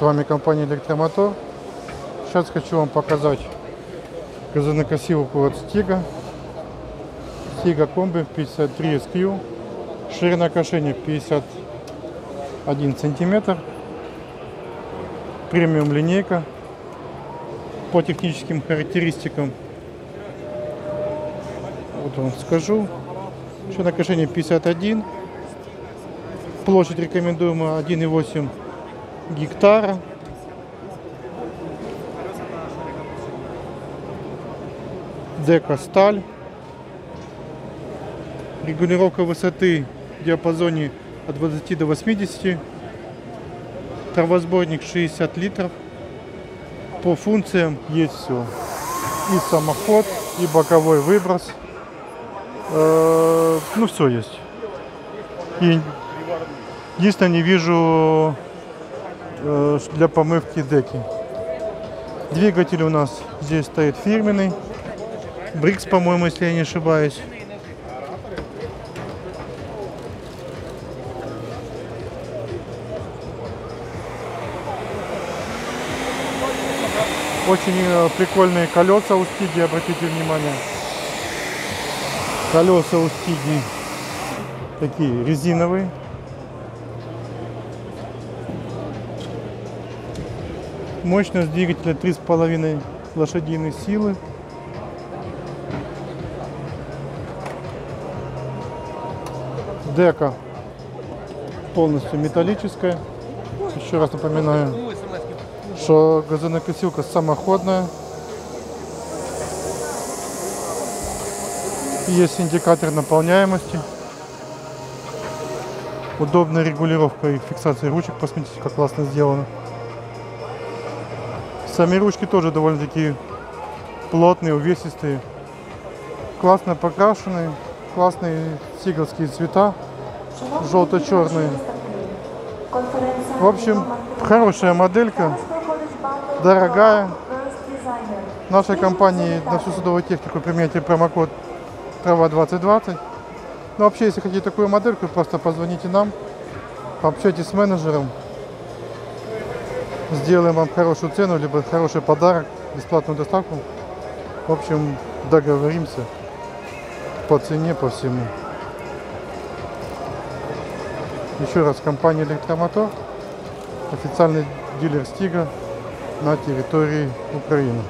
С вами компания Электромотор. Сейчас хочу вам показать газонокосилку от Стига. Стига Комби 53 SQ. Ширина кошения 51 сантиметр. Премиум линейка. По техническим характеристикам. Вот вам скажу. Ширина кошения 51. Площадь рекомендуемая 1,8 гектара. Дека сталь. Регулировка высоты в диапазоне от 20 до 80. Травосборник 60 литров. По функциям есть все. И самоход, и боковой выброс. Э, Ну, все есть. И единственное, не вижу для помывки деки. Двигатель у нас здесь стоит фирменный. Брикс, по-моему, если я не ошибаюсь. Очень э, прикольные колеса у Стиги, обратите внимание. Колеса у Стиги такие резиновые. Мощность двигателя 3,5 лошадиной силы. Дека полностью металлическая. Еще раз напоминаю, что газонокосилка самоходная. Есть индикатор наполняемости. Удобная регулировка и фиксация ручек. Посмотрите, как классно сделано. Сами ручки тоже довольно-таки плотные, увесистые. Классно покрашенные. Классные сиговские цвета. Желто-черные. В общем, хорошая моделька. Дорогая. В нашей компании на всю судовую технику применяйте промокод трава 2020. Ну, вообще, если хотите такую модельку, просто позвоните нам, пообщайтесь с менеджером, сделаем вам хорошую цену, либо хороший подарок, бесплатную доставку. В общем, договоримся по цене, по всему. Еще раз, компания Электромотор, официальный дилер Стига на территории Украины.